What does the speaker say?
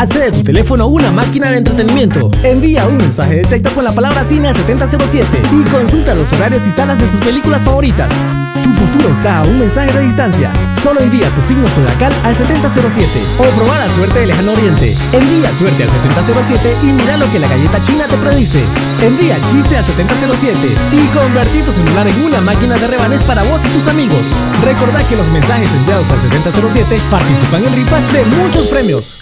Hace de tu teléfono una máquina de entretenimiento. Envía un mensaje de texto con la palabra cine al 7007 y consulta los horarios y salas de tus películas favoritas. Tu futuro está a un mensaje de distancia. Solo envía tu signo zodiacal al 7007 o probar la suerte del lejano oriente. Envía suerte al 7007 y mira lo que la galleta china te predice. Envía chiste al 7007 y convertí tu celular en una máquina de rebanes para vos y tus amigos. Recordá que los mensajes enviados al 7007 participan en rifas de muchos premios.